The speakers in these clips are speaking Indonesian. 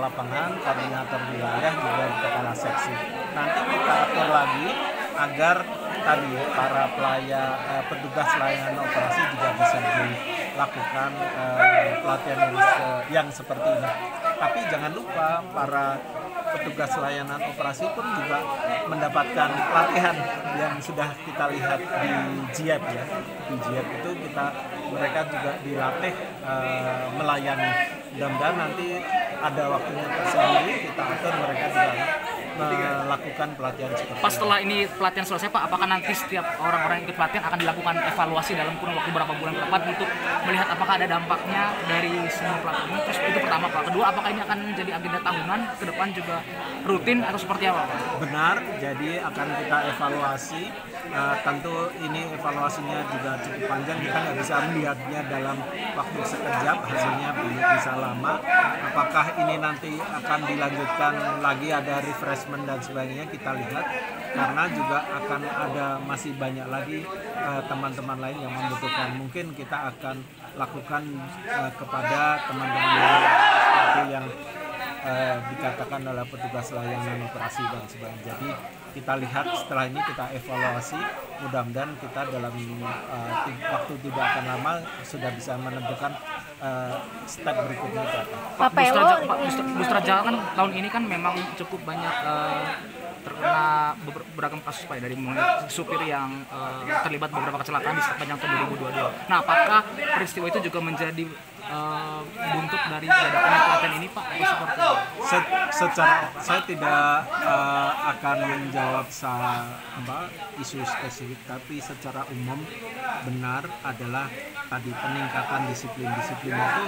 lapangan, koordinator wilayah, juga kepala seksi. Nanti kita atur lagi agar tadi para pelaya eh, petugas layanan operasi juga bisa dilakukan eh, pelatihan yang, yang seperti ini. Tapi jangan lupa para petugas layanan operasi pun juga mendapatkan pelatihan yang sudah kita lihat di JIEP ya. Di JIEP itu kita mereka juga dilatih eh, melayani. Mudah-mudahan nanti ada waktunya tersendiri kita atur mereka juga melakukan pelatihan seperti Pas setelah ini pelatihan selesai Pak, apakah nanti setiap orang-orang yang ikut pelatihan akan dilakukan evaluasi dalam kurun waktu beberapa bulan ke depan untuk melihat apakah ada dampaknya dari semua pelatihan ini? Terus itu pertama Pak. Kedua, apakah ini akan menjadi agenda tahunan ke depan juga rutin atau seperti apa Pak? benar jadi akan kita evaluasi Eh, tentu ini evaluasinya juga cukup panjang kita nggak bisa melihatnya dalam waktu sekejap hasilnya bisa lama apakah ini nanti akan dilanjutkan lagi ada refreshment dan sebagainya kita lihat karena juga akan ada masih banyak lagi eh, teman-teman lain yang membutuhkan. Mungkin kita akan lakukan eh, kepada teman-teman yang eh, dikatakan oleh petugas layanan operasi dan sebagainya. Jadi kita lihat setelah ini kita evaluasi, mudah-mudahan kita dalam eh, waktu tidak akan lama sudah bisa menentukan eh, step berikutnya. Pak, Raja, Pak, bus, bus Raja kan tahun ini kan memang cukup banyak eh, terkena beber- beragam kasus Pak ya, dari mulai supir yang eh, terlibat beberapa kecelakaan di sepanjang tahun 2022. Nah, apakah peristiwa itu juga menjadi eh, buntut dari diadakannya pelatihan ini Pak? Seperti? Se- secara saya tidak eh, akan menjawab apa, isu spesifik tapi secara umum benar adalah tadi peningkatan disiplin-disiplin itu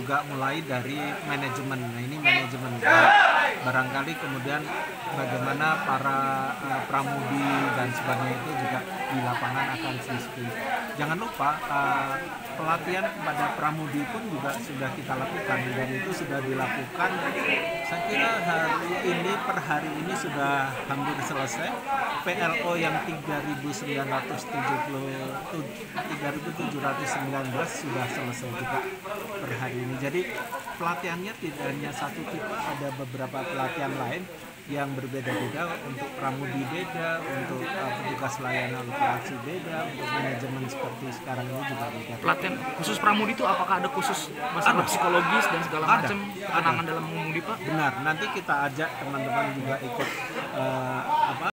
juga mulai dari manajemen nah ini manajemen barangkali kemudian bagaimana para eh, pramudi dan sebagainya itu juga di lapangan akan disiplin jangan lupa eh, pelatihan kepada pramudi pun juga sudah kita lakukan dan itu sudah dilakukan. Saya kira hari ini per hari ini sudah hampir selesai. PLO yang 3.970 3.719 sudah selesai juga per hari ini. Jadi pelatihannya tidak hanya satu tipe ada beberapa pelatihan lain yang berbeda-beda untuk pramudi beda untuk uh, petugas layanan operasi beda untuk manajemen seperti sekarang ini juga beda. Pelatihan khusus pramudi itu apakah ada khusus masalah psikologis dan segala macam ketenangan dalam mengemudi Pak? benar. Nanti kita ajak teman-teman juga ikut eh, apa